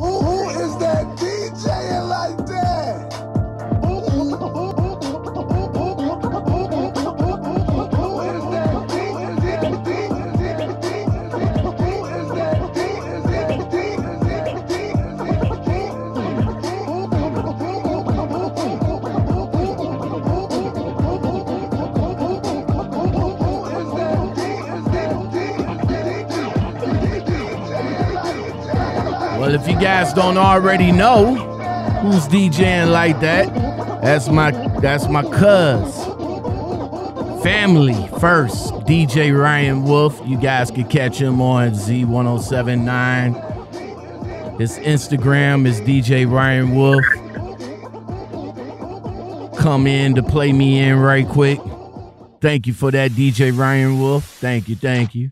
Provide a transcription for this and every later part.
Who, is that DJing guys don't already know who's DJing like that, that's my that's my cuz. Family first, DJ Ryan Wolf. You guys can catch him on Z1079. His Instagram is DJ Ryan Wolf. Come in to play me in right quick. Thank you for that, DJ Ryan Wolf. Thank you, thank you.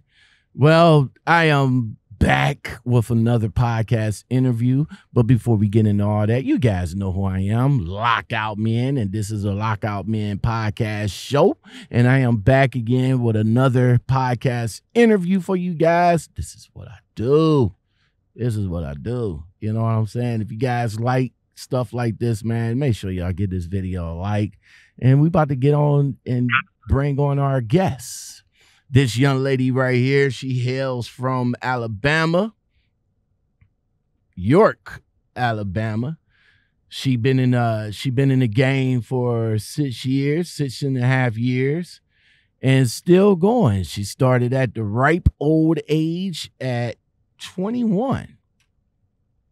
Well, I am back with another podcast interview. But before we get into all that, you guys know who I am Lockout Men, and this is a Lockout Men podcast show. And I am back again with another podcast interview for you guys. This is what I do. This is what I do. You know what I'm saying? If you guys like stuff like this, man, make sure y'all give this video a like. And we about to get on and bring on our guests. This young lady right here, she hails from Alabama, York, Alabama. She been in uh she been in the game for six years, six and a half years, and still going. She started at the ripe old age at 21.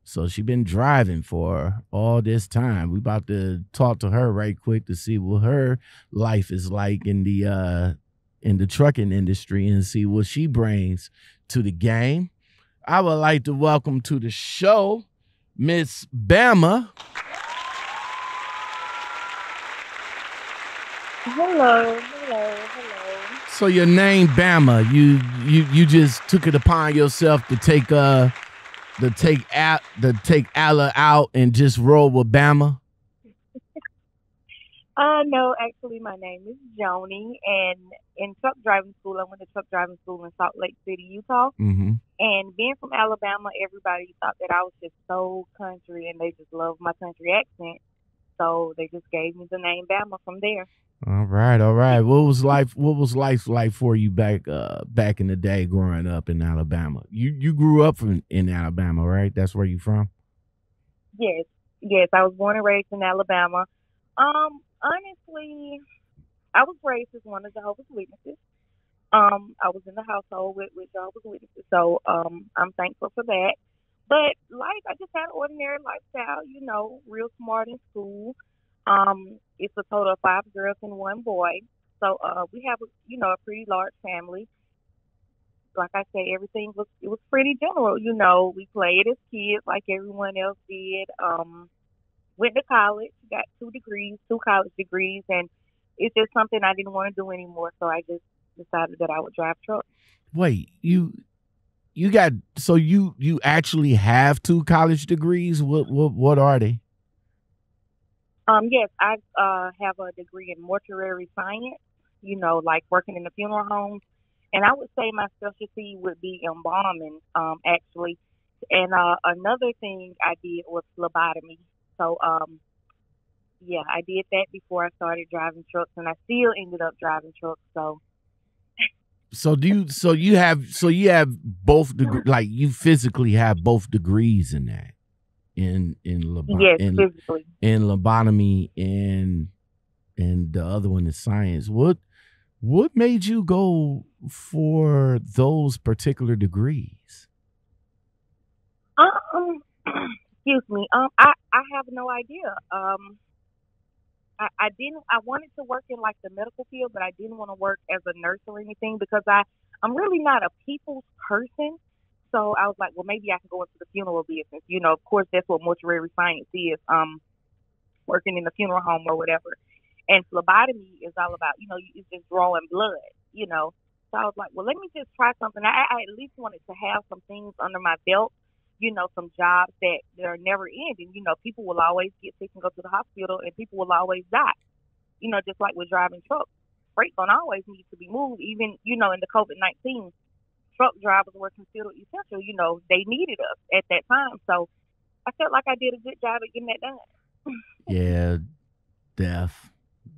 So she been driving for all this time. We about to talk to her right quick to see what her life is like in the uh in the trucking industry and see what she brings to the game. I would like to welcome to the show Miss Bama. Hello, hello, hello. So your name Bama, you you you just took it upon yourself to take uh to take out to take Allah out and just roll with Bama. Uh, no, actually, my name is Joni, and in truck driving school, I went to truck driving school in Salt Lake City, Utah. Mm-hmm. And being from Alabama, everybody thought that I was just so country, and they just loved my country accent. So they just gave me the name Bama from there. All right, all right. What was life? What was life like for you back uh back in the day growing up in Alabama? You you grew up from in Alabama, right? That's where you from. Yes, yes, I was born and raised in Alabama. Um, honestly, I was raised as one of Jehovah's Witnesses. Um, I was in the household with, with Jehovah's Witnesses, so um, I'm thankful for that. But life, I just had an ordinary lifestyle, you know, real smart in school. Um, it's a total of five girls and one boy. So uh, we have, a, you know, a pretty large family. Like I say, everything was it was pretty general. You know, we played as kids like everyone else did. Um, went to college, got two degrees, two college degrees, and it's just something I didn't want to do anymore. So I just decided that I would drive trucks. Wait, you you got so you you actually have two college degrees? What what what are they? Um, yes, I uh, have a degree in mortuary science. You know, like working in the funeral homes, and I would say my specialty would be embalming. Um, actually, and uh, another thing I did was phlebotomy. So, um, yeah, I did that before I started driving trucks, and I still ended up driving trucks. So, So do you so you have so you have both deg- like you physically have both degrees in that in in lobo- yes, in, physically. in lobotomy and and the other one is science. What what made you go for those particular degrees? Um, excuse me. Um, I I have no idea. Um, I, I didn't. I wanted to work in like the medical field, but I didn't want to work as a nurse or anything because I I'm really not a people's person. So I was like, well, maybe I can go into the funeral business. You know, of course, that's what mortuary science is. Um, working in the funeral home or whatever. And phlebotomy is all about, you know, it's just drawing blood. You know, so I was like, well, let me just try something. I, I at least wanted to have some things under my belt you know, some jobs that, that are never ending. You know, people will always get sick and go to the hospital and people will always die. You know, just like with driving trucks. Freight gonna always need to be moved. Even, you know, in the COVID nineteen truck drivers were considered essential, you know, they needed us at that time. So I felt like I did a good job at getting that done. yeah, death.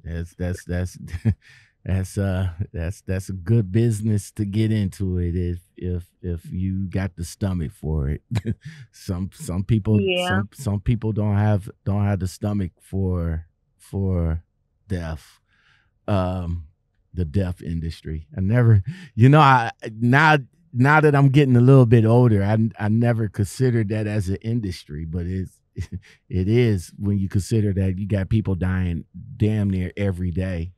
That's that's that's that's uh that's that's a good business to get into it if if if you got the stomach for it. some some people Yeah. some some people don't have don't have the stomach for for death. Um the deaf industry. I never you know I now now that I'm getting a little bit older, I I never considered that as an industry, but it's it is when you consider that you got people dying damn near every day.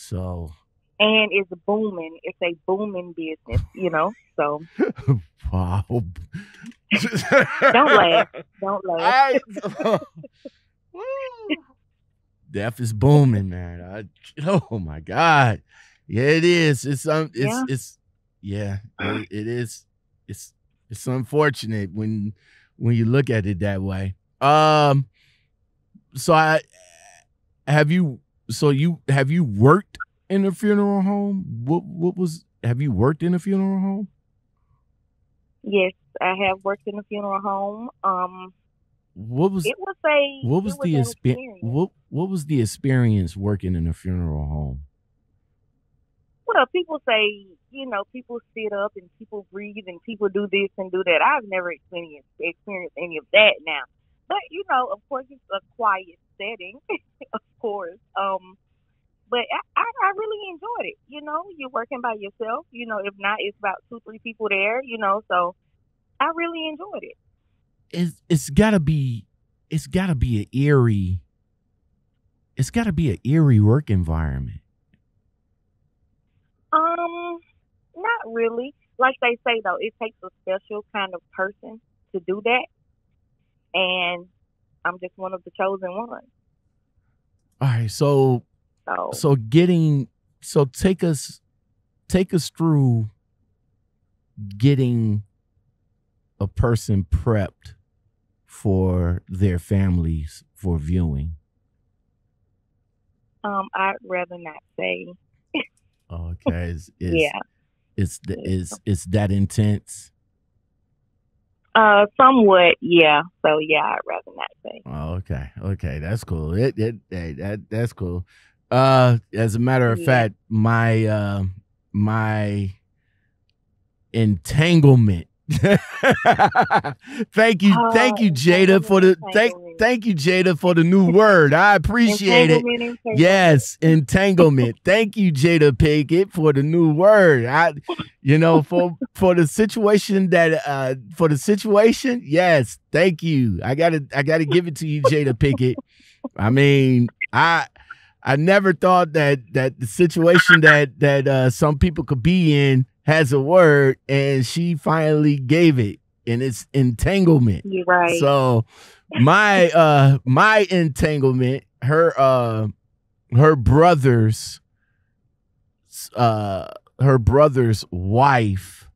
So And it's booming. It's a booming business, you know. So wow. Don't laugh. don't laugh. I. Death is booming, man. I, oh my God. Yeah, it is. It's um it's Yeah. it's yeah, it, it is it's it's unfortunate when when you look at it that way. Um so I have you so you have you worked in a funeral home? What what was have you worked in a funeral home? Yes, I have worked in a funeral home. Um, What was it was a what was it the expe- experience. what what was the experience working in a funeral home? Well, people say, you know, people sit up and people breathe and people do this and do that. I've never experienced experienced any of that now. But you know, of course, it's a quiet setting, of course. Um, but I, I, I really enjoyed it. You know, you're working by yourself. You know, if not, it's about two, three people there. You know, so I really enjoyed it. It's it's gotta be it's gotta be an eerie it's gotta be an eerie work environment. Um, not really. Like they say though, it takes a special kind of person to do that, and I'm just one of the chosen ones. All right, so So, so getting so take us take us through getting a person prepped for their families for viewing. um, I'd rather not say. Okay, it's, it's, Yeah. it's the it's it's that intense. Uh, somewhat, yeah. So yeah, I'd rather not say. Oh, okay, okay, that's cool. It, it, hey, that that's cool. Uh, as a matter of Yeah. fact, my uh, my entanglement. thank you, thank you, Oh, Jada, for the thank. Thank you, Jada, for the new word. I appreciate it. Entanglement. Yes, entanglement. Thank you, Jada Pinkett, for the new word. I, you know, for for the situation that uh for the situation, yes, thank you. I gotta I gotta give it to you, Jada Pinkett. I mean, I I never thought that that the situation that that uh some people could be in has a word, and she finally gave it, and it's entanglement. You're right. So my uh my entanglement, her uh her brother's uh her brother's wife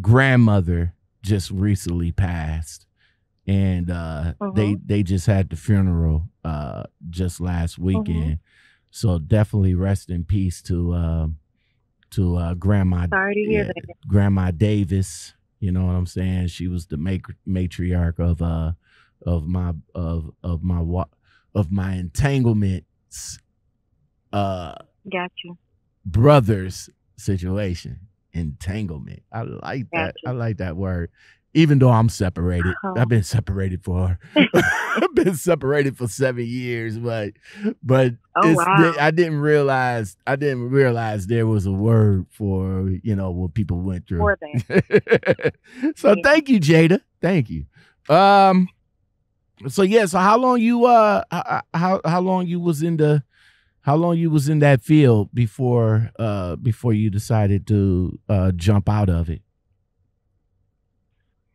grandmother just recently passed and uh they they just had the funeral uh just last weekend so definitely rest in peace to um to uh grandma to hear yeah, that. Grandma Davis. You know what I'm saying? She was the matri- matriarch of uh of my of of my of my entanglements uh Got you. brothers situation. Entanglement. I like that. Gotcha. I like that word. Even though I'm separated, Uh-huh. I've been separated for I've been separated for seven years, but but Oh it's, wow. I didn't realize I didn't realize there was a word for you know what people went through. So Yeah. thank you, Jada. Thank you. Um. So yeah. So how long you uh how how long you was in the how long you was in that field before uh before you decided to uh jump out of it?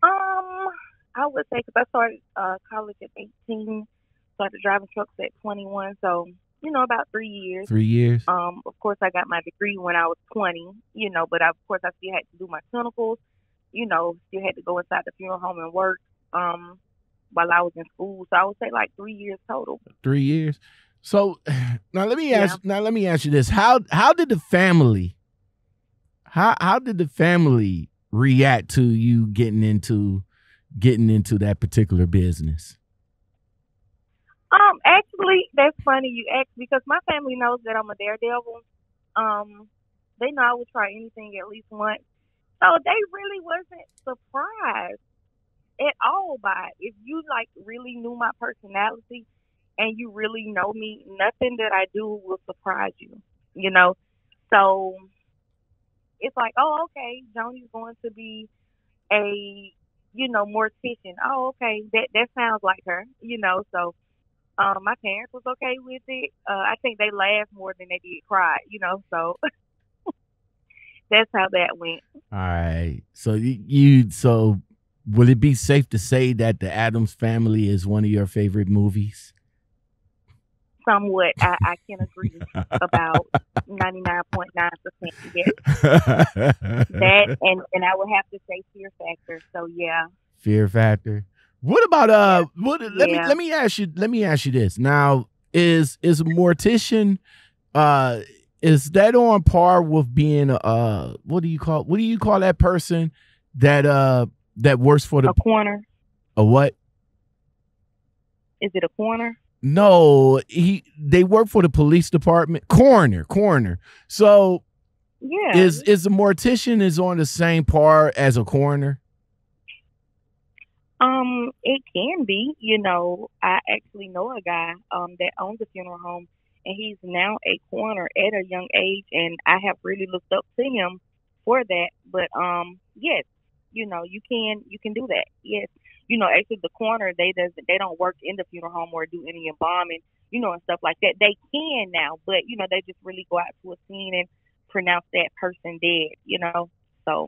Um, I would say because I started uh, college at 18, started driving trucks at 21, so you know about three years. Three years. Um, of course, I got my degree when I was 20, you know, but of course I still had to do my clinicals, you know, still had to go inside the funeral home and work um, while I was in school. So I would say like three years total. Three years. So now let me Yeah. ask now let me ask you this. How how did the family how how did the family react to you getting into getting into that particular business? Um, actually, that's funny you ask because my family knows that I'm a daredevil. Um, they know I would try anything at least once. So they really wasn't surprised at all by it. If you like really knew my personality and you really know me, nothing that I do will surprise you. You know? So it's like, oh, okay, Joni's going to be a, you know, mortician. Oh, okay, that that sounds like her, you know. So um, my parents was okay with it. Uh, I think they laughed more than they did cry, you know. So that's how that went. All right. So you, you so would it be safe to say that the Addams Family is one of your favorite movies? Somewhat, I, I can agree about ninety nine point nine percent. Yes, that and and I would have to say Fear Factor. So yeah. Fear Factor. What about uh? What? Let me let me ask you. Let me ask you this. Now, is is mortician? Uh, is that on par with being uh? What do you call? What do you call that person that uh that works for the A corner. a what? Is it a corner? No, he they work for the police department. Coroner, coroner. So Yeah. is is a mortician is on the same par as a coroner? Um, it can be. You know, I actually know a guy um that owns a funeral home, and he's now a coroner at a young age, and I have really looked up to him for that. But um, yes, you know, you can you can do that. Yes, you know, actually the coroner they doesn't they don't work in the funeral home or do any embalming, you know, and stuff like that. They can now, but you know, they just really go out to a scene and pronounce that person dead. You know, so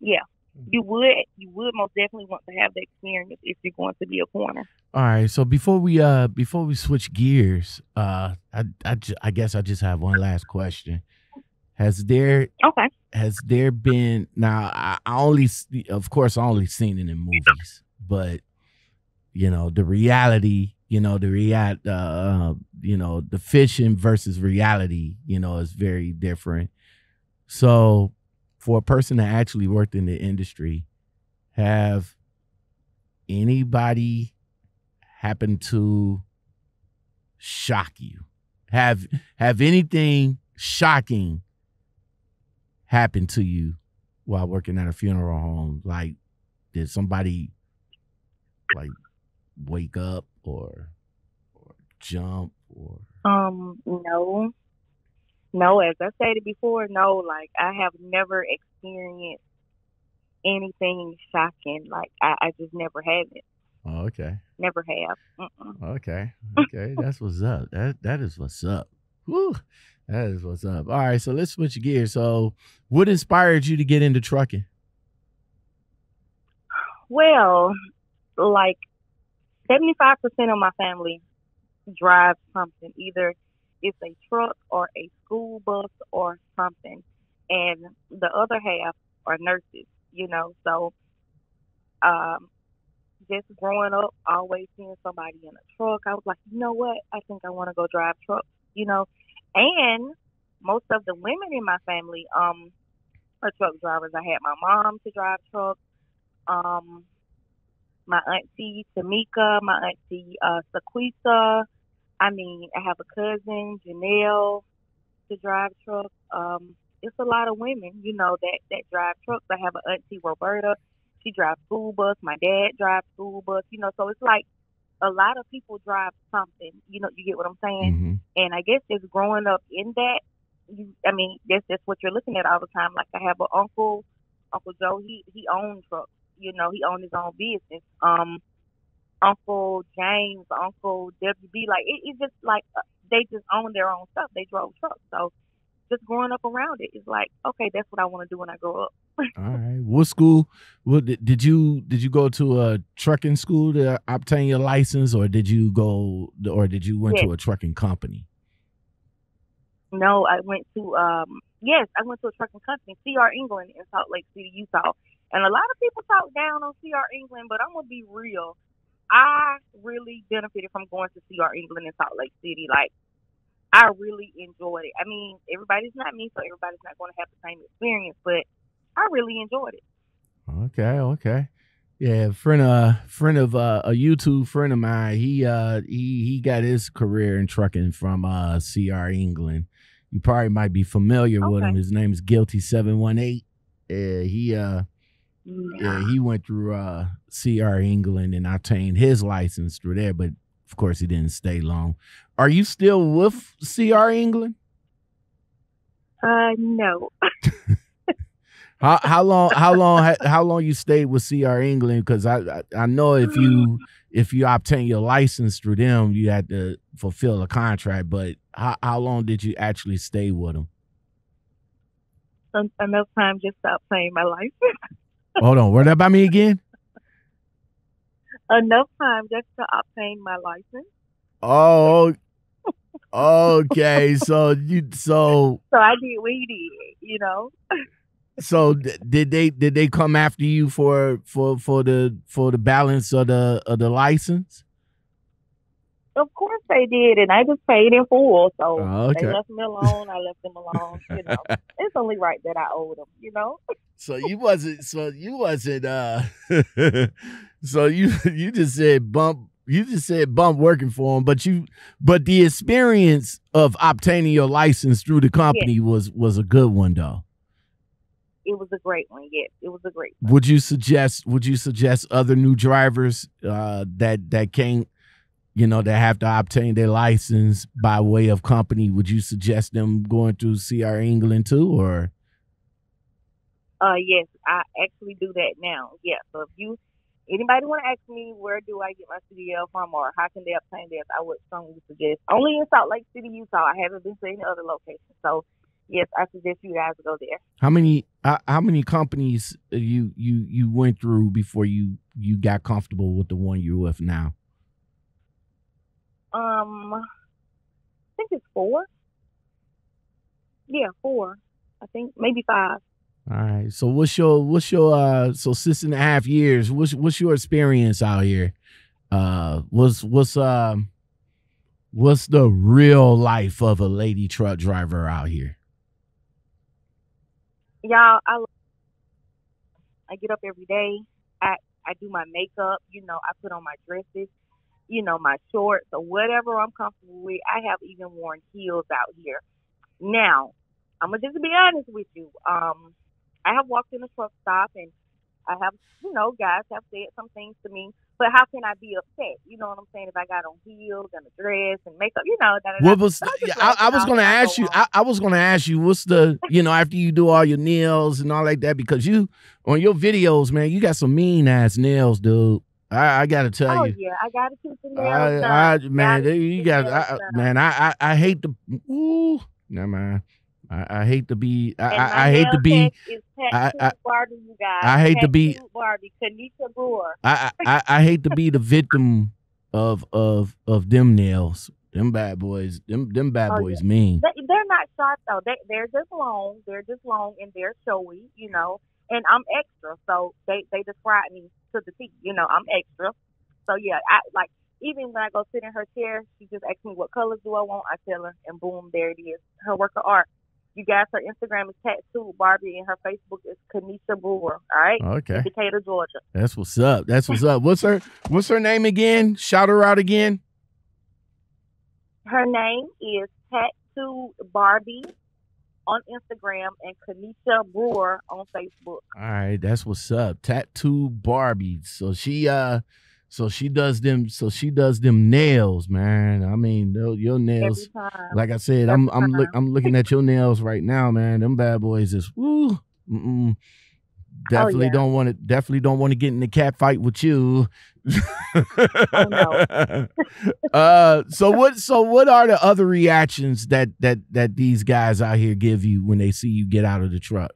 yeah you would you would most definitely want to have the experience if you're going to be a corner. All right. So before we uh before we switch gears, uh I I, ju- I guess I just have one last question. Has there Okay. has there been now I, only of course I only seen it in movies, but you know, the reality, you know, the real uh, uh you know, the fiction versus reality, you know, is very different. So for a person that actually worked in the industry, have anybody happen to shock you? Have have anything shocking happened to you while working at a funeral home? Like, did somebody like wake up or or jump or Um, no. No, as I stated before, no, like I have never experienced anything shocking. Like I, I just never have it. oh, okay. Never have. Mm-mm. Okay. Okay. That's what's up. That that is what's up. Whew. That is what's up. All right. So let's switch gears. So what inspired you to get into trucking? Well, like seventy five percent of my family drives something. Either it's a truck or a school bus or something. And the other half are nurses, you know. So um just growing up, always seeing somebody in a truck, I was like, you know what? I think I want to go drive trucks, you know. And most of the women in my family um are truck drivers. I had my mom to drive trucks um, my auntie Tamika, my auntie uh, Sequisa. I mean, I have a cousin Janelle to drive trucks. Um, it's a lot of women, you know, that that drive trucks. I have an auntie Roberta. She drives school bus. My dad drives school bus. You know, so it's like a lot of people drive something. You know, you get what I'm saying? Mhm. And I guess just growing up in that, you, I mean, that's that's what you're looking at all the time. Like I have an uncle, Uncle Joe. He he owns trucks. You know, he owned his own business. Um, Uncle James, Uncle WB, like it, it's just like uh, they just own their own stuff. They drove trucks, so just growing up around it is like, okay, that's what I want to do when I grow up. All right. What school? What did you did you go to a trucking school to obtain your license, or did you go, or did you went to a trucking company? No, I went to um yes, I went to a trucking company, CR England in Salt Lake City, Utah. And a lot of people talk down on CR England, but I'm gonna be real. I really benefited from going to CR England in Salt Lake City. Like I really enjoyed it. I mean, everybody's not me, so everybody's not gonna have the same experience, but I really enjoyed it. Okay, okay. Yeah, friend uh friend of uh, a YouTube friend of mine. He uh he he got his career in trucking from uh CR England. You probably might be familiar with him. His name is Guilty Seven One Eight. Yeah, he uh Yeah. yeah he went through uh CR England and obtained his license through there, but of course he didn't stay long. Are you still with CR England? Uh, no. How how long how long how long you stayed with CR England? Because I, I I know if you if you obtain your license through them, you had to fulfill a contract. But how how long did you actually stay with them? En- Enough time just to obtain my license. Hold on, word that by me again. Enough time just to obtain my license. Oh, okay. So you so So I did what he did, you know. so did they did they come after you for for for the for the balance of the of the license? Of course they did, and I just paid in full. So Oh, okay. they left me alone. I left them alone. You know, it's only right that I owed them. You know. So you wasn't so you wasn't uh so you you just said bump you just said bump working for them, but you but the experience of obtaining your license through the company was was a good one though. It was a great one. Yes, it was a great. One. Would you suggest would you suggest other new drivers uh that that can't you know that have to obtain their license by way of company would you suggest them going through CR England too or Uh, yes, I actually do that now. Yeah. So if you anybody want to ask me where do I get my CDL from or how can they obtain this, I would strongly suggest only in Salt Lake City, Utah. I haven't been to any other location. So yes, I suggest you guys go there. How many how, how many companies uh, you you you went through before you you got comfortable with the one you're with now? Um, I think it's four. Yeah, four. I think maybe five. All right. So what's your what's your uh so six and a half years? What's what's your experience out here? Uh what's what's um what's the real life of a lady truck driver out here? Y'all, I I get up every day. I I do my makeup. You know, I put on my dresses. You know, my shorts or whatever I'm comfortable with. I have even worn heels out here. Now, I'm gonna just be honest with you. Um, I have walked in a truck stop and I have, you know, guys have said some things to me. But how can I be upset? You know what I'm saying? If I got on heels and a dress and makeup, you know, that What was yeah, I, I was gonna ask you I, I was gonna ask you what's the you know after you do all your nails and all like that because you on your videos man you got some mean ass nails dude I, I gotta tell Oh you yeah, I gotta keep the nails I, man, Gotta you got the I, nails I- done. man. I, I, I hate the. Ooh, never mind. I, I hate to be. I, I, hate to be. I- I- Barbie, you guys. I hate to be- Barbie, Kanisha Brewer. I, I, I hate to be the victim of of of them nails. Them bad boys. Them them bad Oh, boys mean. They, they're not sharp though. They they're just long. They're just long and they're showy, you know. And I'm extra, so they they describe me to the T. You know, I'm extra. So yeah, I like even when I go sit in her chair, she just asks me what colors do I want. I tell her, and boom, there it is. Her work of art. You guys, her Instagram is tattooed Barbie, and her Facebook is Kanisha Brewer. All right, Okay, Decatur, Georgia. that's what's up. That's what's up. What's her What's her name again? Shout her out again. Her name is Tattoo Barbie on Instagram and Kanisha Brewer on Facebook. All right, that's what's up. Tattoo Barbie. So she uh so she does them so she does them nails, man. I mean, your nails like I said, I'm I'm look, I'm looking at your nails right now, man. Them bad boys is woo. Mm-mm. Definitely Oh, yeah. don't want to definitely don't want to get in the cat fight with you. Oh, no. uh so what so what are the other reactions that that that these guys out here give you when they see you get out of the truck?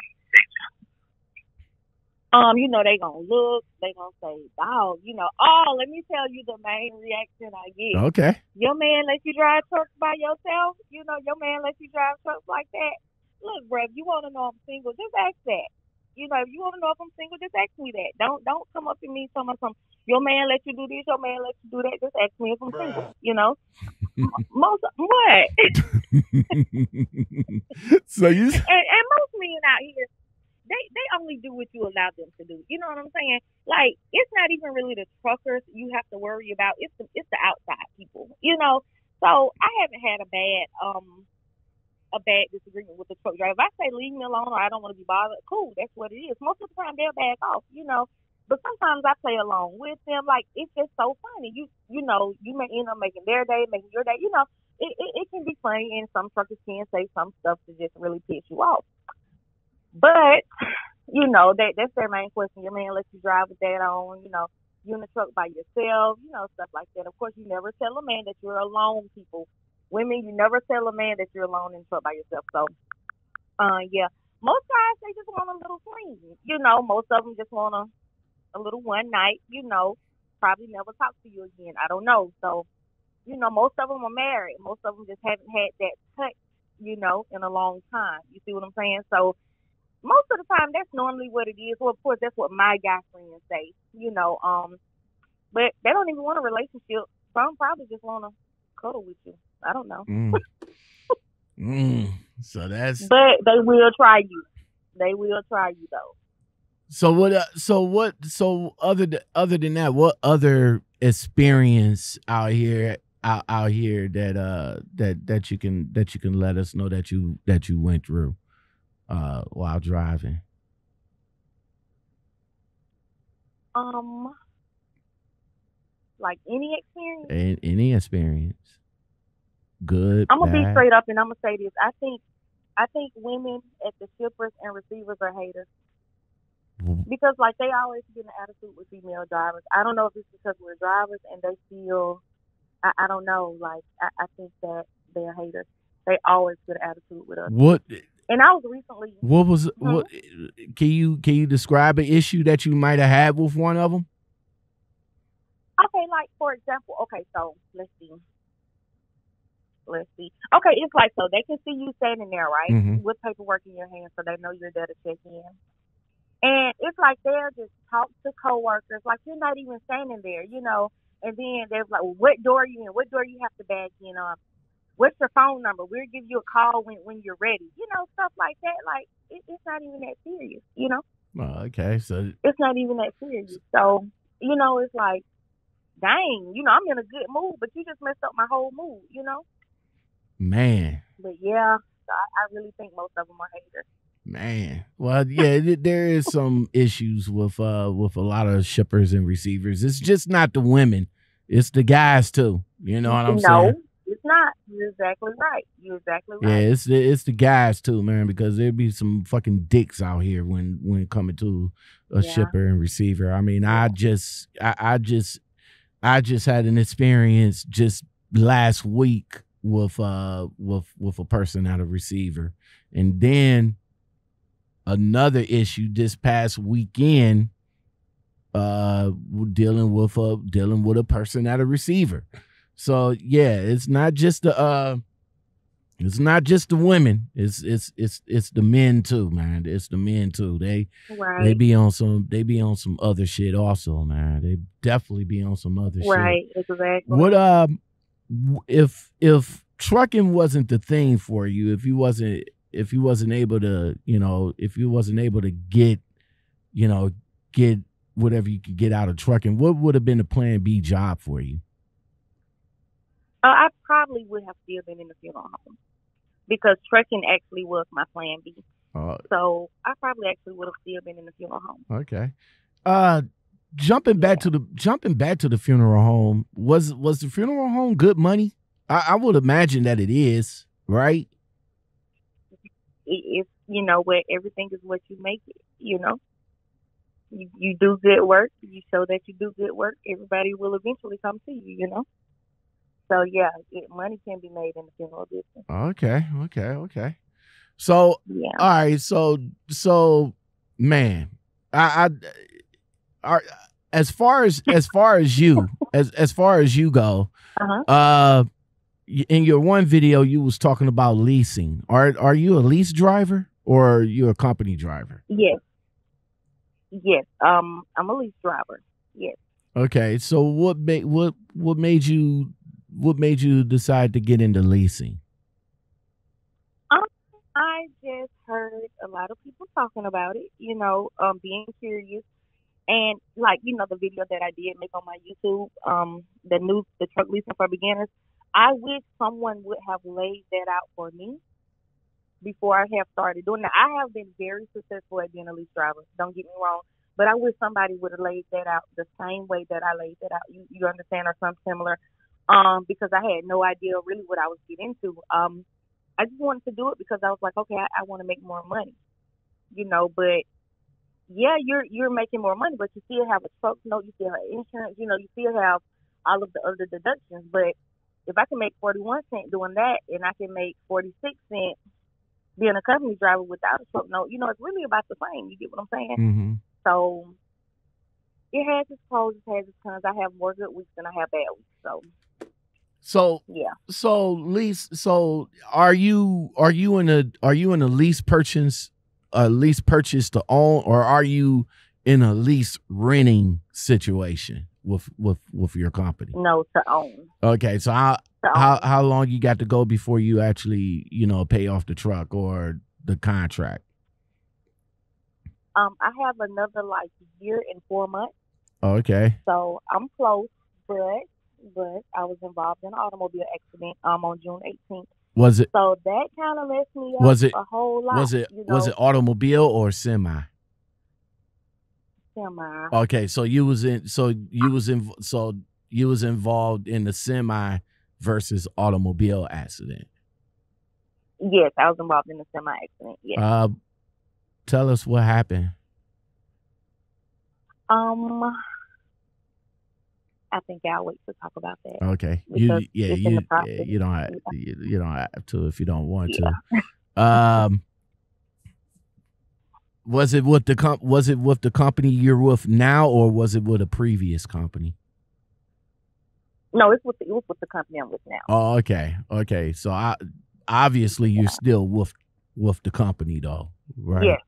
Um, you know, they gonna look, they gonna say, dog, you know, oh, let me tell you the main reaction I get. Okay. Your man lets you drive trucks by yourself? You know, your man lets you drive trucks like that? Look, bruh, if you wanna know I'm single, just ask that. You know, if you wanna know if I'm single, just ask me that. Don't don't come up to me talking about some your man let you do this, your man let you do that, just ask me if I'm single, you know? Most what? so you and, and most men out here, they they only do what you allow them to do. You know what I'm saying? Like it's not even really the truckers you have to worry about. It's the it's the outside people. You know. So I haven't had a bad um a bad disagreement with the truck driver. If I say leave me alone or I don't want to be bothered, cool, that's what it is. Most of the time they'll back off, you know. But sometimes I play along with them. Like it's just so funny. You you know you may end up making their day, making your day. You know it, it, it can be funny, and some truckers can say some stuff to just really piss you off. But you know that that's their main question. Your man lets you drive with that on. You know you in the truck by yourself. You know stuff like that. Of course, you never tell a man that you're alone. People, women, you never tell a man that you're alone in the truck by yourself. So, uh, yeah. Most guys they just want a little fling. You know, most of them just want a a little one night. You know, probably never talk to you again. I don't know. So you know, most of them are married. Most of them just haven't had that touch, you know, in a long time. You see what I'm saying? So most of the time, that's normally what it is. Well, of course, that's what my guy friends say, you know. Um, but they don't even want a relationship. Some probably just want to cuddle with you. I don't know. Mm. mm. So that's. But they will try you. They will try you though. So what? Uh, so what? So other th- other than that, what other experience out here out, out here that uh that that you can that you can let us know that you that you went through uh while driving? Um, like any experience. A- any experience, good. I'm gonna be straight up and I'm gonna say this. I think I think women at the shippers and receivers are haters because like they always get an attitude with female drivers. I don't know if it's because we're drivers and they feel I, I don't know, like I, I think that they're haters. They always get an attitude with us. What And I was recently what was Mhm. what? Can you can you describe an issue that you might have had with one of them? okay, like for example, okay, so let's see. Let's see. Okay, it's like so they can see you standing there, right, Mhm. with paperwork in your hand, so they know you're there to check in. And it's like they'll just talk to coworkers, like you're not even standing there, you know. And then they're like, well, "What door are you in? What door you have to bag in on? What's your phone number? We'll give you a call when when you're ready." You know, stuff like that. Like it, it's not even that serious, you know. Oh, okay, so It's not even that serious. So you know, it's like, dang, you know, I'm in a good mood, but you just messed up my whole mood, you know. man, But yeah, so I, I really think most of them are haters. man. Well, yeah, there is some issues with uh with a lot of shippers and receivers. It's just not the women; it's the guys too. You know what I'm no, saying? It's not. You're exactly right. You're exactly right. Yeah, it's the it's the guys too, man, because there'd be some fucking dicks out here when when coming to a Yeah. shipper and receiver. I mean, I just I, I just I just had an experience just last week with uh with with a person at a receiver. And then another issue this past weekend uh dealing with a dealing with a person at a receiver. So yeah, it's not just the uh it's not just the women. It's it's it's it's the men too, man. It's the men too. They right. they be on some they be on some other shit also, man. They definitely be on some other shit. right. Exactly. What um w- if if trucking wasn't the thing for you, if you wasn't if you wasn't able to, you know, if you wasn't able to get, you know, get whatever you could get out of trucking, what would have been the plan B job for you? Uh, I probably would have still been in the funeral home because trucking actually was my plan B. Uh, So I probably actually would have still been in the funeral home. Okay. Uh jumping back to the jumping back to the funeral home, was was the funeral home good money? I, I would imagine that it is, right? It, it's you know where everything is what you make it. You know, you you do good work, you show that you do good work. Everybody will eventually come to you. You know. So yeah, it, money can be made in the funeral business. Okay, okay, okay. So Yeah. all right, so so man, I, I are as far as as far as you as as far as you go, Uh-huh. uh in your one video you was talking about leasing. Are are you a lease driver or are you a company driver? Yes. Yes. Um, I'm a lease driver. Yes. Okay, so what made what what made you what made you decide to get into leasing? I just heard a lot of people talking about it. You know, um, being curious, and like you know the video that I did make on my YouTube, um, the new the truck leasing for beginners. I wish someone would have laid that out for me before I have started doing that. I have been very successful at being a lease driver. Don't get me wrong, but I wish somebody would have laid that out the same way that I laid that out. You you understand or something similar? Um, because I had no idea really what I was getting into. Um, I just wanted to do it because I was like, okay, I, I want to make more money, you know. But yeah, you're you're making more money, but you still have a truck note, you still have insurance, you know, you still have all of the other deductions. But if I can make forty one cent doing that, and I can make forty six cent being a company driver without a truck note, you know, it's really about the same. You get what I'm saying? Mm-hmm. So it has its pros, it has its cons. I have more good weeks than I have bad weeks. So So yeah. so lease so are you are you in a are you in a lease purchase a lease purchase to own or are you in a lease renting situation with with with your company? No to own. Okay, so how how how long you got to go before you actually, you know, pay off the truck or the contract? Um, I have another like year and four months. Okay. So I'm close, but but I was involved in an automobile accident um on June 18th. Was it So that kind of messed me up Was it- a whole lot. was it you know, was it automobile or semi? semi? Okay, so you was in so you was in so you was involved in the semi versus automobile accident. Yes, I was involved in a semi accident. Yes. Uh tell us what happened. um, I think I'll wait to talk about that. Okay. You yeah, you yeah, you don't have you, you don't have to if you don't want Yeah. to. Um was it with the comp was it with the company you're with now or was it with a previous company? No, it's with the, it was with the company I'm with now. Oh, okay. Okay. So I obviously you're still with with the company though, right? Yes.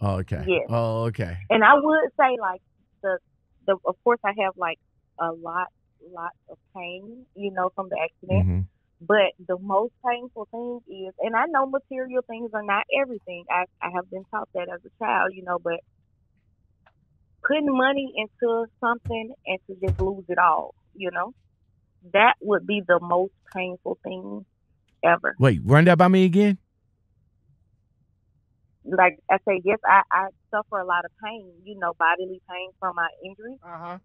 Okay. Yes. Oh, okay. And I would say like the the of course I have like a lot lot of pain, you know, from the accident. hmm But the most painful thing is, and I know material things are not everything. I, I have been taught that as a child, you know, but putting money into something and to just lose it all, you know, that would be the most painful thing ever. Wait, run that by me again. Like I say, yes, I, I suffer a lot of pain, you know, bodily pain from my injuries. Uh huh.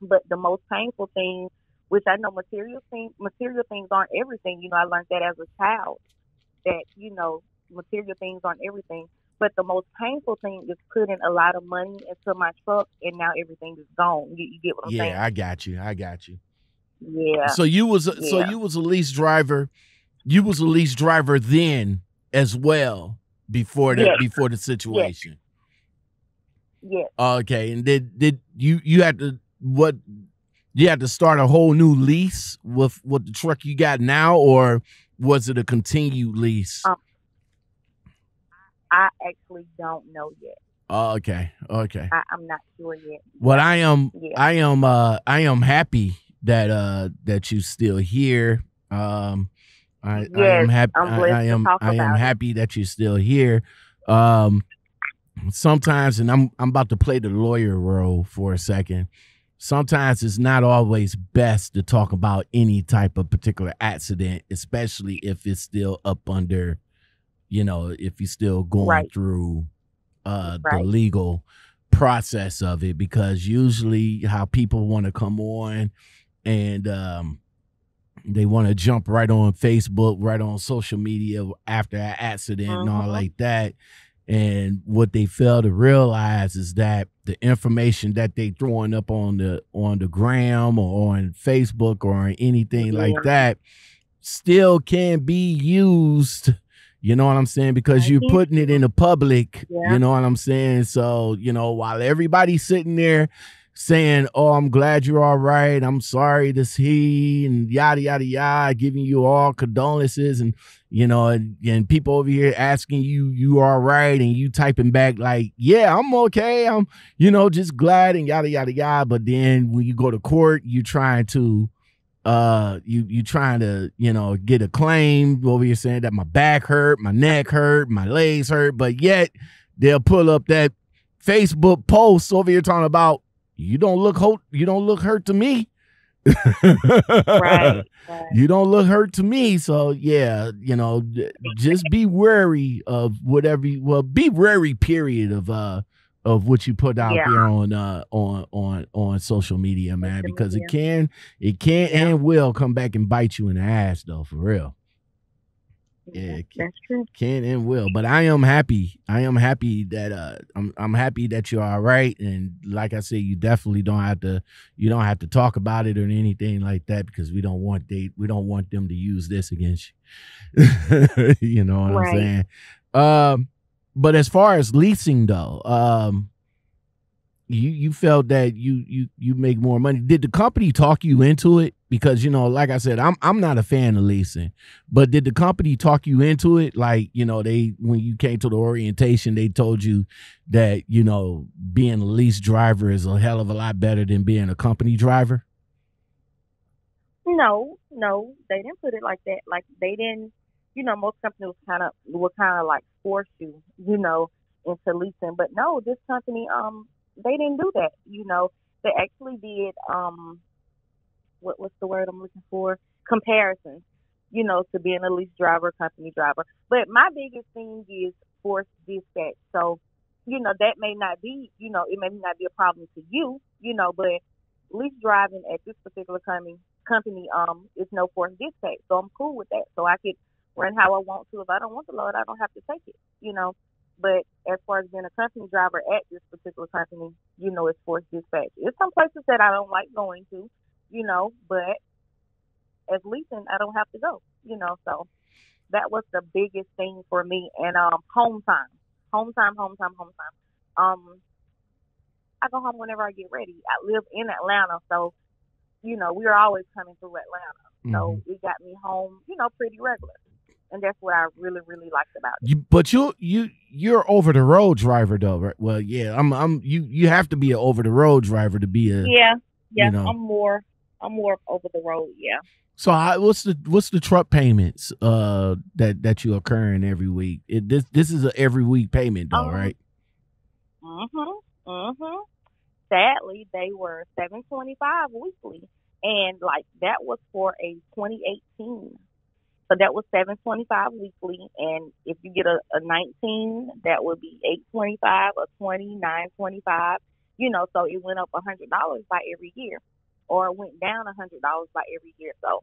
But the most painful thing, which I know material things, material things aren't everything. You know, I learned that as a child, that you know, material things aren't everything. But the most painful thing is putting a lot of money into my truck, and now everything is gone. You, you get what I'm saying? Yeah, I got you. I got you. Yeah. So you was a, so you was a lease driver. You was a lease driver then as well before the Yes. before the situation. Yes. Okay, and did did you you had to what you had to start a whole new lease with with the truck you got now, or was it a continued lease? Um, I actually don't know yet. Oh, okay, okay. I, I'm not sure yet. Well, I am Yeah. I am uh I am happy that uh that you still here. Um I, I am Yes, happy I'm I, am. I am about it. happy that you're still here. Um sometimes and I'm I'm about to play the lawyer role for a second. Sometimes it's not always best to talk about any type of particular accident, especially if it's still up under, you know, if you're still going Right. through uh the legal process of it because usually how people want to come on and um they want to jump right on Facebook, right on social media after an accident and all Mhm. like that. And what they fail to realize is that the information that they throwing up on the on the gram or on Facebook or on anything like that still can be used. You know what I'm saying? Because you're Mhm. putting it in the public. Yeah. You know what I'm saying? So, you know, while everybody's sitting there saying, Oh, I'm glad you're all right. I'm sorry to see and yada yada yada, giving you all condolences and you know, and, and people over here asking you you all right and you typing back like, Yeah, I'm okay. I'm, you know, just glad and yada yada yada. But then when you go to court, you trying to uh you you trying to you know get a claim over here saying that my back hurt my neck hurt my legs hurt but yet they'll pull up that facebook post over here talking about you don't look hurt you don't look hurt to me Right. right. you don't look hurt to me so yeah you know just be wary of whatever you well be wary period of uh of what you put out Yeah. there on uh on on on social media man Social because it can it can Yeah. and will come back and bite you in the ass though for real Yeah, That's true. can and will. But i am happy. I am happy that uh i'm i'm happy that you're all right. And like i said you definitely don't have to you don't have to talk about it or anything like that because we don't want they we don't want them to use this against you. You know what Right. i'm saying? Um but as far as leasing though um you you felt that you you you make more money did the company talk you into it because you know like i said i'm i'm not a fan of leasing but did the company talk you into it? Like, you know, they when you came to the orientation, they told you that, you know, being a lease driver is a hell of a lot better than being a company driver. No, no, they didn't put it like that. Like they didn't, you know, most companies kind of will kind of like force you, you know, into leasing. But no, this company, um, they didn't do that. You know, they actually did, um, what what's the word I'm looking for? Comparisons, you know, to being a lease driver, company driver. But my biggest thing is forced dispatch. So, you know, that may not be, you know, it may not be a problem to you, you know, but lease driving at this particular company company um is no forced dispatch. So I'm cool with that. So I could run how I want to. If I don't want the load, I don't have to take it. You know. But as far as being a company driver at this particular company, you know, it's forced dispatch. There's some places that I don't like going to, you know, but as leasing, I don't have to go, you know. So that was the biggest thing for me. And um, home time, home time, home time, home time. Um, I go home whenever I get ready. I live in Atlanta, so you know we are always coming through Atlanta. So it got me home, you know, pretty regular. And that's what I really, really liked about it. You, but you you you're over the road driver though, right? Well, yeah, I'm I'm you you have to be an over the road driver to be a. Yeah, yeah. you know. I'm more, I'm more over the road. Yeah. So I, what's the what's the truck payments uh that that you occurring every week? It, this this is a every week payment though, Um, right? Mhm. Mhm. Sadly, they were seven twenty five weekly, and like that was for a 2018. So that was seven twenty five weekly, and if you get a, a 19, that would be eight twenty five, a 20, nine twenty five. You know, so it went up a hundred dollars by every year, or went down a hundred dollars by every year. So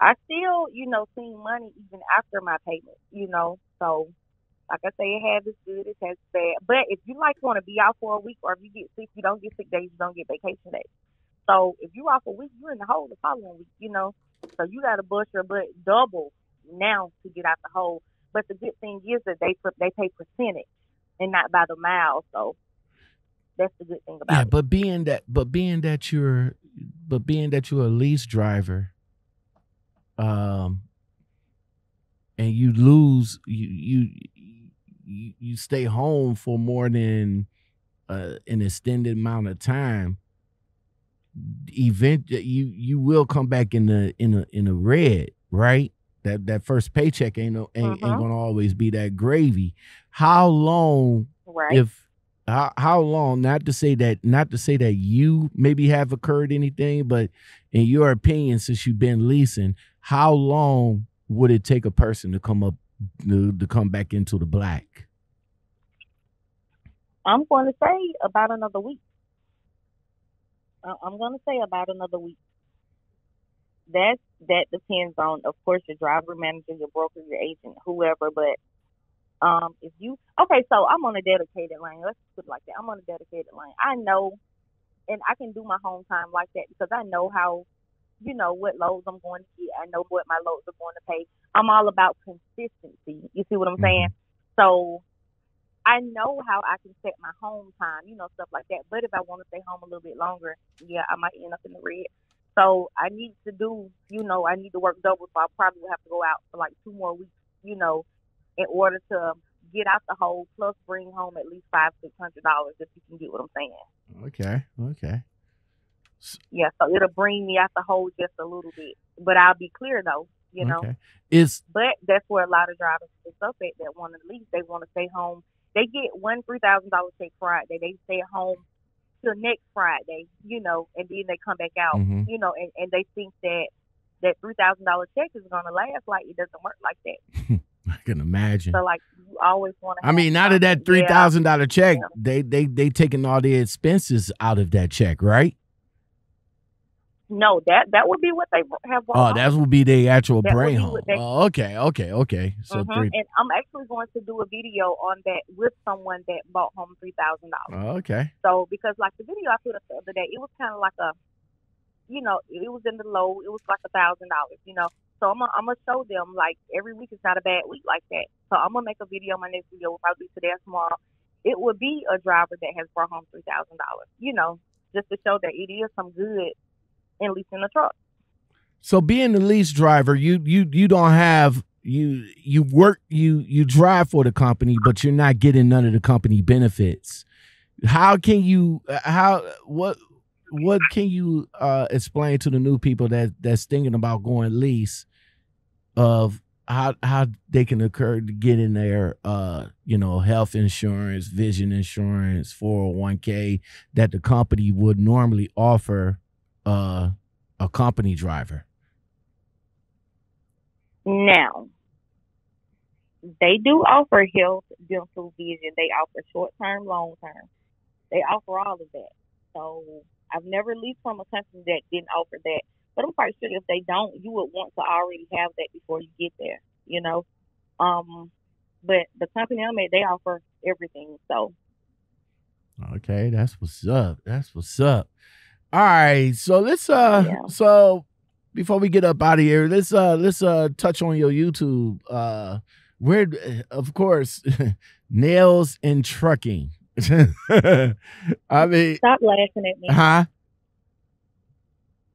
I still, you know, seen money even after my payment. You know, so like I say, it has its good, it has bad. But if you like want to be out for a week, or if you get sick, you don't get sick days, you don't get vacation days. So if you off a week, you're in the hole the following week. You know, so you got to bust your butt double now to get out the hole. But the good thing is that they they pay percentage and not by the mile. So that's the good thing about Yeah, it. but being that but being that you're but being that you're a lease driver, um, and you lose you you you, you stay home for more than uh, an extended amount of time. Event you you will come back in the in a in a red, right? That that first paycheck ain't no ain't, ain't Mhm. gonna always be that gravy. How long Right. if how, how long not to say that not to say that you maybe have occurred anything but in your opinion since you've been leasing how long would it take a person to come up to, to come back into the black I'm going to say about another week. I- I'm going to say about another week. That that depends on, of course, your driver, manager, your broker, your agent, whoever. But um, if you okay, so I'm on a dedicated lane. Let's put it like that. I'm on a dedicated lane. I know, and I can do my home time like that because I know how, you know, what loads I'm going to get. I know what my loads are going to pay. I'm all about consistency. You see what I'm Mhm. saying? So I know how I can set my home time, you know, stuff like that. But if I want to stay home a little bit longer, yeah, I might end up in the red. So I need to do, you know, I need to work double. So I probably will have to go out for like two more weeks, you know, in order to get out the hole, plus bring home at least five, six hundred dollars if you can get what I'm saying. okay okay Yeah, so it'll bring me out the hole just a little bit, but I'll be clear though. You know, Okay. Is but that's where a lot of drivers up at that want to leave. They want to stay home. They get one three thousand dollar check Friday. They stay at home till next Friday, you know, and then they come back out, Mhm. you know, and, and they think that that three thousand dollar check is gonna last. Like it doesn't work like that. I can imagine. So like you always want to. I mean, out of that three thousand dollar check, Yeah. they they they taking all the expenses out of that check, right? No, that that would be what they have. Oh, home. that would be the actual That brain home. they- Oh, okay, okay, okay. So Mhm. three. And I'm actually going to do a video on that with someone that bought home three thousand dollars. Oh, okay. So because like the video I put up the other day, it was kind of like a, you know, it was in the low. It was like a thousand dollars, you know. So I'm gonna, I'm gonna show them like every week is not a bad week like that. So I'm gonna make a video. My next video will probably be today or tomorrow. It would be a driver that has brought home three thousand dollars, you know, just to show that it is some good in leasing a truck. So being the lease driver, you you you don't have you you work you you drive for the company, but you're not getting none of the company benefits. How can you how what what can you uh explain to the new people that that's thinking about going lease of how how they can occur to get in their uh you know health insurance, vision insurance, 401k that the company would normally offer uh a company driver. Now, they do offer health, dental, vision. They offer short term, long term. They offer all of that. So I've never leased from a company that didn't offer that. But I'm quite sure if they don't, you would want to already have that before you get there. You know, um, but the company I'm at, they offer everything. So Okay, that's what's up. That's what's up. All right, so let's uh Yeah. so before we get up out of here, let's uh let's uh touch on your YouTube. Uh where of course nails and trucking. I mean, stop laughing at me. huh?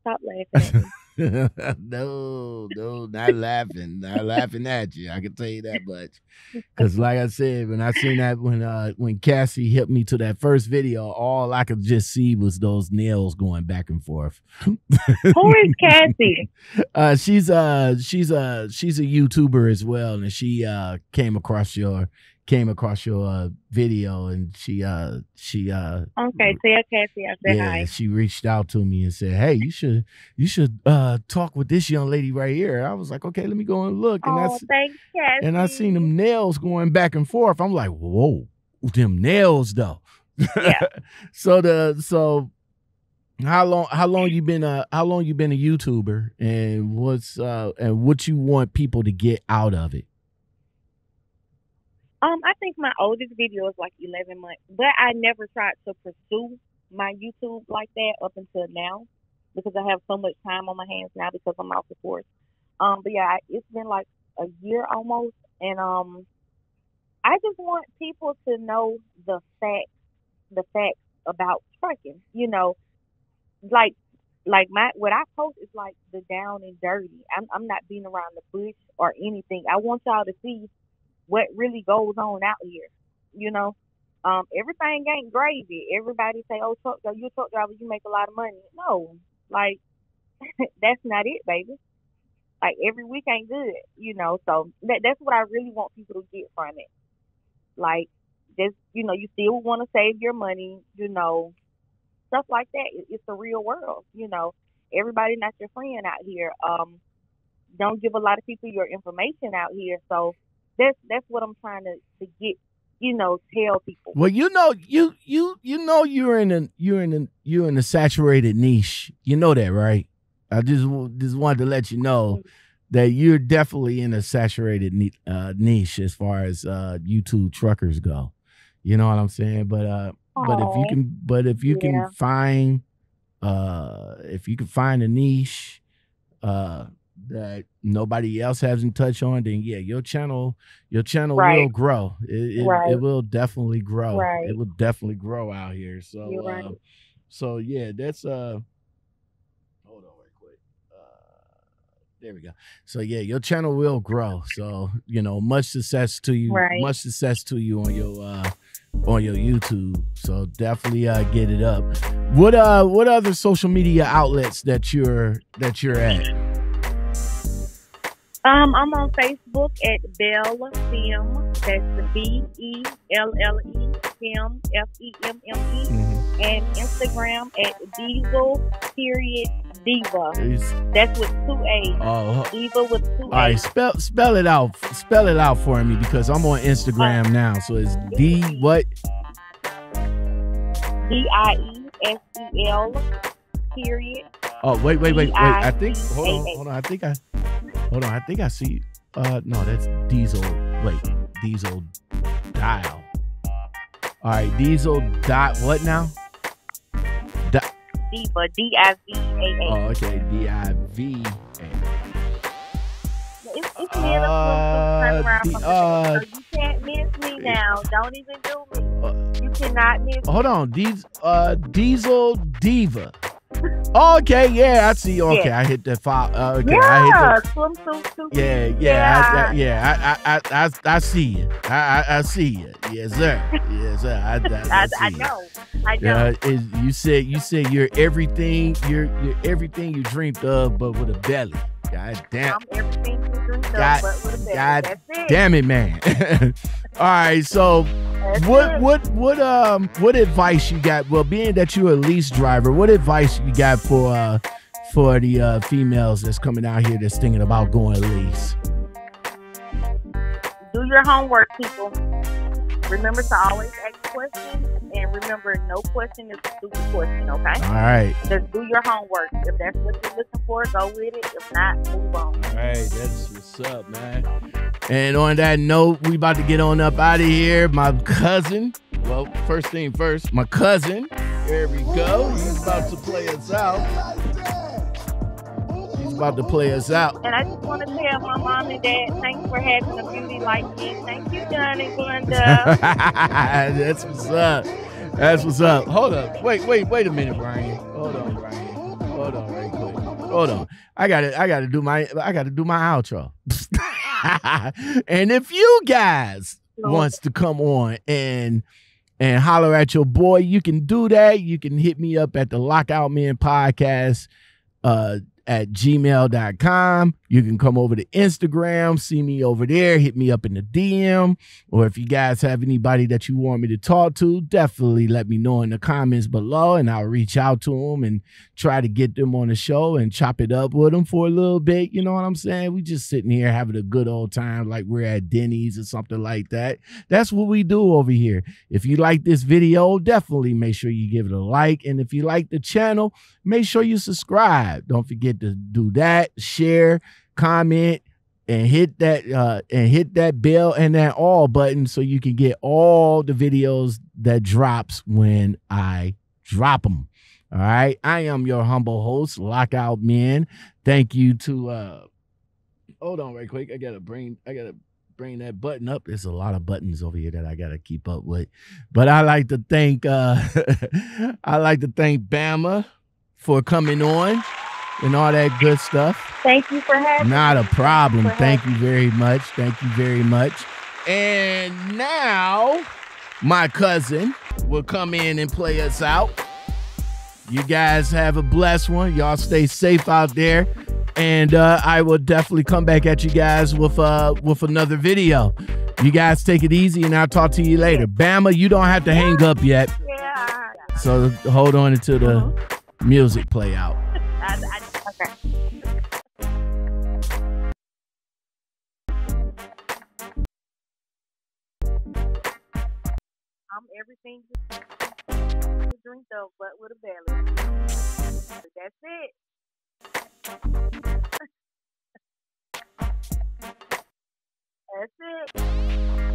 Stop laughing at me. no, no, not laughing, not laughing at you. I can tell you that much. Because, like I said, when I seen that when uh when Cassie hit me to that first video, all I could just see was those nails going back and forth. Who is Cassie? Uh, she's uh she's a she's a YouTuber as well, and she uh came across your came across your uh, video, and she uh she uh Okay, tell Cassie I said yeah, hi. she reached out to me and said, "Hey, you should you should uh talk with this young lady right here." I was like, "Okay, let me go and look." And Oh, thanks, Cassie. and I seen them nails going back and forth. I'm like, "Whoa, them nails though." Yeah. so the so how long how long you been a how long you been a YouTuber and what's uh and what you want people to get out of it? Um, I think my oldest video is like 11 months, but I never tried to pursue my YouTube like that up until now because I have so much time on my hands now because I'm off the course. Um, but yeah, it's been like a year almost, and um, I just want people to know the facts, the facts about trucking. You know, like like my what I post is like the down and dirty. I'm I'm not being around the bush or anything. I want y'all to see what really goes on out here. You know, um, everything ain't gravy. Everybody say, "Oh, truck driver, you a truck driver, you make a lot of money." No, like that's not it, baby. Like every week ain't good, you know. So that that's what I really want people to get from it. Like, just you know, you still want to save your money, you know, stuff like that. It, it's the real world, you know. Everybody not your friend out here. Um, don't give a lot of people your information out here. So that's that's what I'm trying to to get, you know, tell people. Well, you know, you you you know you're in a you're in a you're in a saturated niche. You know that, right? I just just wanted to let you know that you're definitely in a saturated ni- uh, niche as far as uh, YouTube truckers go. You know what I'm saying? But uh, but if you can, but if you Yeah. can find, uh, if you can find a niche, uh, that nobody else hasn't touched on, then yeah, your channel, your channel will grow. It, it, Right. it will definitely grow. Right. It will definitely grow out here. So, right. uh, so yeah, that's uh. Hold on, right quick. Uh, There we go. So yeah, your channel will grow. So you know, much success to you. Right. Much success to you on your uh on your YouTube. So definitely uh get it up. What uh what other social media outlets that you're that you're at? Um, I'm on Facebook at Belle Femme. That's B E L L E Femme F E M M E, Mhm. and Instagram at Diesel period Diva. That's with two A's. Oh, Diva with two all right. A's. Spell spell it out. Spell it out for me because I'm on Instagram now. So it's D what? D I E S E L period. Oh wait wait wait wait. I think hold on hold on. I think I hold on. I think I see. Uh no, that's Diesel. Wait, Diesel dial. All right, Diesel dot what now? Diva D I V A A. Oh, okay, D I V A. It's, it's me Uh, swimsuit turn around the- the uh, so you can't miss me now. Don't even do me. Uh, You cannot miss hold on, Dies, uh, Diesel Diva. Okay, yeah, I see. Okay, Yeah. I hit the file. Uh, okay, I hit yeah, that. swimsuit too. Yeah, yeah, I, I, yeah. I, I, I, I, see you. I, I, I see you. Yes, sir. Yes, sir. I, I, I, I, see I you. know. I know. Yeah, is you said you said you're everything. You're you're everything you dreamed of, but with a belly. God damn, I'm everything God- but with a belly. God it. damn it, man. All right, so That's what it. what what um what advice you got? Well, being that you're a lease driver, what advice you got for uh for the uh females that's coming out here that's thinking about going lease? Do your homework, people. Remember to always ask questions, and remember, no question is a stupid question. Okay. All right. Just do your homework. If that's what you're looking for, go with it. If not, move on. All right, that's what's up, man. And on that note, we about to get on up out of here. My cousin, well, first thing first, my cousin, there we go. He's about to play us out. Like that. He's about to play us out. And I just want to tell my mom and dad, thanks for having a beauty like me. Thank you, John and Glenda. That's what's up. That's what's up. Hold up. Wait, wait, wait a minute, Brian. Hold on, Brian. Hold on, right quick. Hold on. I gotta, I gotta do my, I gotta do my outro. and if you guys wants to come on and and holler at your boy, you can do that. You can hit me up at the Lockout Men Podcast uh, at gmail.com. You can come over to Instagram, see me over there, hit me up in the DM. Or if you guys have anybody that you want me to talk to, definitely let me know in the comments below and I'll reach out to them and try to get them on the show and chop it up with them for a little bit. You know what I'm saying? We just sitting here having a good old time like we're at Denny's or something like that. That's what we do over here. If you like this video, definitely make sure you give it a like. And if you like the channel, make sure you subscribe. Don't forget to do that, share, comment, and hit that uh and hit that bell and that all button so you can get all the videos that drops when I drop them. All right. I am your humble host, Lockout Man. Thank you to uh hold on right quick. I gotta bring I gotta bring that button up. There's a lot of buttons over here that I gotta keep up with. But I like to thank uh I like to thank Bama for coming on and all that good stuff. Thank you for having Not a problem. Thank you very much. Thank you very much. And now my cousin will come in and play us out. You guys have a blessed one. Y'all stay safe out there. And uh, I will definitely come back at you guys with uh with another video. You guys take it easy and I'll talk to you later. Bama, you don't have to hang up yet. Yeah. So hold on until the music play out. I, I, okay. I'm everything you drink of, but with a belly. That's it. That's it.